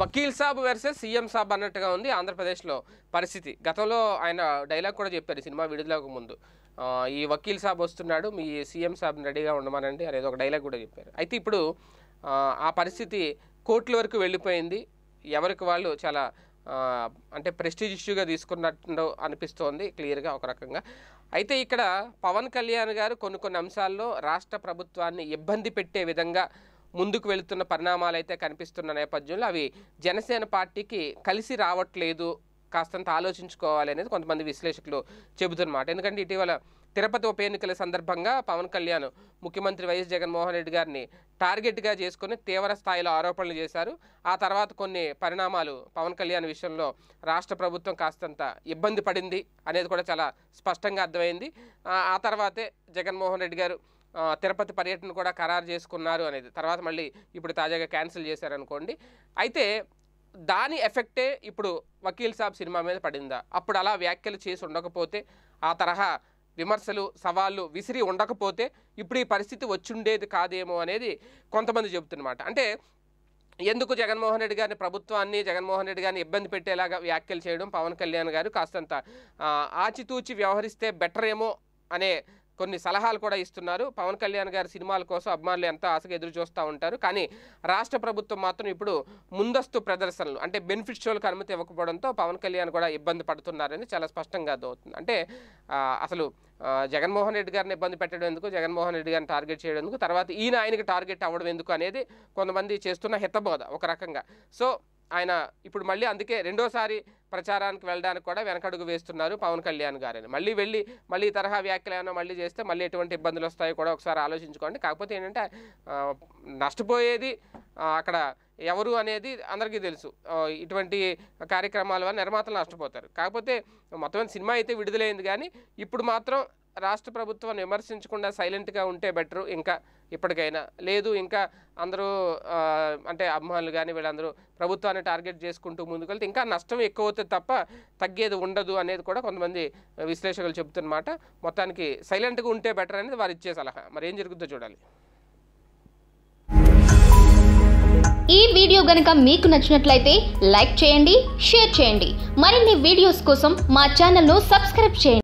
Vakeel Saab versus CM సాబ్ అన్నట్టుగా ఉంది ఆంధ్రప్రదేశ్లో పరిస్థితి. గతంలో ఆయన డైలాగ్ కూడా చెప్పారు సినిమా విడుదలకు ముందు. ఈ వకీల్ సాబ్ వస్తున్నాడు మీ సీఎం సాబ్ని రెడీగా ఉండమనండి అనేది ఒక డైలాగ్ కూడా చెప్పారు. అయితే ఇప్పుడు ఆ, పరిస్థితి కోర్టుల వరకు వెళ్ళిపోయింది. ఎవరికి వాళ్ళు చాలా అంటే ప్రెస్టీజ్ ఇష్యూగా తీసుకున్నట్టు అనిపిస్తోంది క్లియర్గా ఒక రకంగా. అయితే ఇక్కడ పవన్ కళ్యాణ్ గారు కొన్ని కొన్ని అంశాల్లో రాష్ట్ర ప్రభుత్వాన్ని ఇబ్బంది పెట్టే విధంగా ముందుకు వెళుతున్న పరిణామాలు అయితే కనిపిస్తున్న నేపథ్యంలో అవి జనసేన పార్టీకి కలిసి రావట్లేదు. కాస్తంత ఆలోచించుకోవాలి అనేది కొంతమంది విశ్లేషకులు చెబుతున్నమాట. ఎందుకంటే ఇటీవల తిరుపతి ఉప ఎన్నికల సందర్భంగా పవన్ కళ్యాణ్ ముఖ్యమంత్రి వైఎస్ జగన్మోహన్ రెడ్డి గారిని టార్గెట్గా చేసుకుని తీవ్ర స్థాయిలో ఆరోపణలు చేశారు. ఆ తర్వాత కొన్ని పరిణామాలు పవన్ కళ్యాణ్ విషయంలో రాష్ట్ర ప్రభుత్వం కాస్తంత ఇబ్బంది పడింది అనేది కూడా చాలా స్పష్టంగా అర్థమైంది. ఆ తర్వాతే జగన్మోహన్ రెడ్డి గారు తిరుపతి పర్యటన కూడా ఖరారు చేసుకున్నారు అనేది. తర్వాత మళ్ళీ ఇప్పుడు తాజాగా క్యాన్సిల్ చేశారనుకోండి. అయితే దాని ఎఫెక్టే ఇప్పుడు వకీల్ సాబ్ సినిమా మీద పడిందా? అప్పుడు అలా వ్యాఖ్యలు చేసి ఉండకపోతే ఆ తరహా విమర్శలు సవాళ్ళు విసిరి ఉండకపోతే ఇప్పుడు ఈ పరిస్థితి వచ్చుండేది కాదేమో అనేది కొంతమంది చెబుతున్నమాట. అంటే ఎందుకు జగన్మోహన్ రెడ్డి గారిని ప్రభుత్వాన్ని జగన్మోహన్ రెడ్డి గారిని ఇబ్బంది పెట్టేలాగా వ్యాఖ్యలు చేయడం పవన్ కళ్యాణ్ గారు కాస్తంత ఆచితూచి వ్యవహరిస్తే బెటర్ ఏమో అనే కొన్ని సలహాలు కూడా ఇస్తున్నారు. పవన్ కళ్యాణ్ గారి సినిమాల కోసం అభిమానులు ఎంతో ఆశగా ఎదురు చూస్తూ ఉంటారు. కానీ రాష్ట్ర ప్రభుత్వం మాత్రం ఇప్పుడు ముందస్తు ప్రదర్శనలు అంటే బెనిఫిట్ షోలకు అనుమతి ఇవ్వకపోవడంతో పవన్ కళ్యాణ్ కూడా ఇబ్బంది పడుతున్నారని చాలా స్పష్టంగా అర్థమవుతుంది. అంటే అసలు జగన్మోహన్ రెడ్డి గారిని ఇబ్బంది పెట్టడం ఎందుకు? జగన్మోహన్ రెడ్డి గారిని టార్గెట్ చేయడం ఎందుకు? తర్వాత ఈయన ఆయనకి టార్గెట్ అవ్వడం ఎందుకు అనేది కొంతమంది చేస్తున్న హితబోధ ఒక రకంగా. సో ఆయన ఇప్పుడు మళ్ళీ అందుకే రెండోసారి ప్రచారానికి వెళ్ళడానికి కూడా వెనకడుగు వేస్తున్నారు పవన్ కళ్యాణ్ గారని. మళ్ళీ వెళ్ళి మళ్ళీ తరహా వ్యాఖ్యలు ఏమైనా మళ్ళీ చేస్తే మళ్ళీ ఎటువంటి ఇబ్బందులు వస్తాయో కూడా ఒకసారి ఆలోచించుకోండి. కాకపోతే ఏంటంటే నష్టపోయేది అక్కడ ఎవరు అనేది అందరికీ తెలుసు. ఇటువంటి కార్యక్రమాల వల్ల నిర్మాతలు నష్టపోతారు. కాకపోతే మొత్తం సినిమా అయితే విడుదలైంది కానీ ఇప్పుడు మాత్రం రాష్ట్ర ప్రభుత్వాన్ని విమర్శించకుండా సైలెంట్గా ఉంటే బెటరు ఇంకా ఇప్పటికైనా. లేదు ఇంకా అందరూ అంటే అభిమానులు కానీ వీళ్ళందరూ ప్రభుత్వాన్ని టార్గెట్ చేసుకుంటూ ముందుకెళ్తే ఇంకా నష్టం ఎక్కువ అవుతుంది తప్ప తగ్గేది ఉండదు అనేది కూడా కొంతమంది విశ్లేషకులు చెబుతున్నమాట. మొత్తానికి సైలెంట్గా ఉంటే బెటర్ అనేది వారు ఇచ్చే సలహా. మరి ఏం జరుగుతుందో చూడాలి. ఈ వీడియో గనక మీకు నచ్చినట్లయితే లైక్ చేయండి షేర్ చేయండి. మరిన్ని వీడియోస్ కోసం మా ఛానల్ను సబ్స్క్రైబ్ చేయండి.